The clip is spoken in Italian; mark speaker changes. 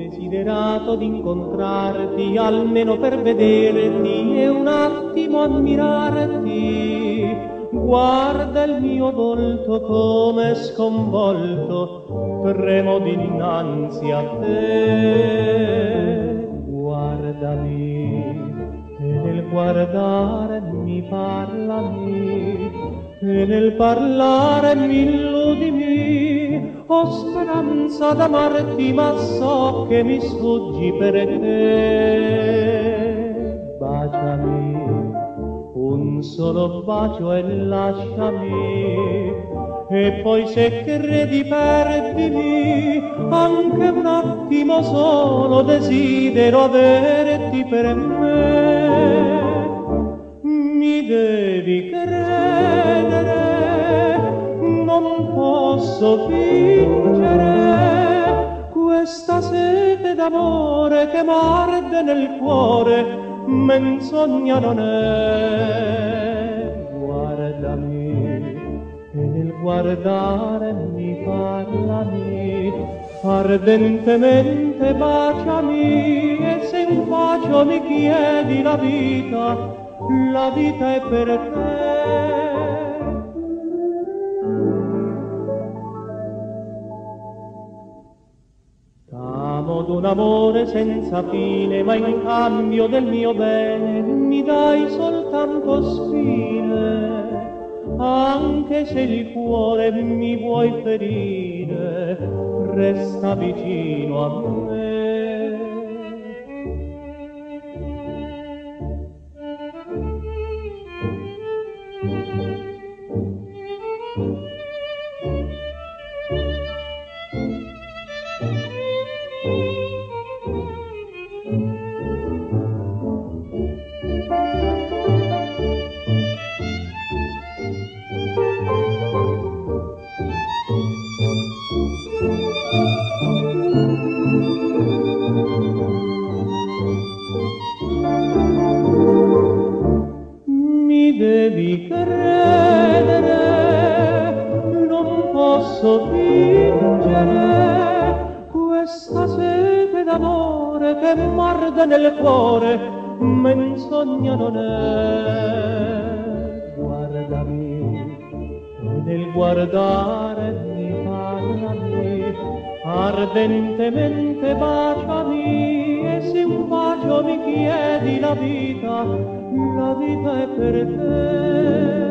Speaker 1: desiderato d'incontrarti almeno per vederti e un attimo ammirarti. Guarda il mio volto come sconvolto, tremo dinanzi a te. Guardami e nel guardare mi parlami e nel parlare mi illudimi ho speranza d'amarti ma so che mi sfuggi per te. Baciami un solo bacio e lasciami. E poi se credi perdimi anche un attimo solo desidero averti per me. Mi devi credere posso fingere questa sete d'amore che m'arde nel cuore menzogna non è. Guardami e nel guardare mi parlami, ardentemente baciami e se un bacio mi chiedi la vita, la vita è per te. D'un amore senza fine, ma in cambio del mio bene mi dai soltanto spine. Anche se il cuore mi vuoi ferire, resta vicino a me. D'amore che m'arde nel cuore, menzogna non è. Guardami, nel guardare mi parlami, ardentemente baciami, e se un bacio mi chiedi la vita, la vita è per te.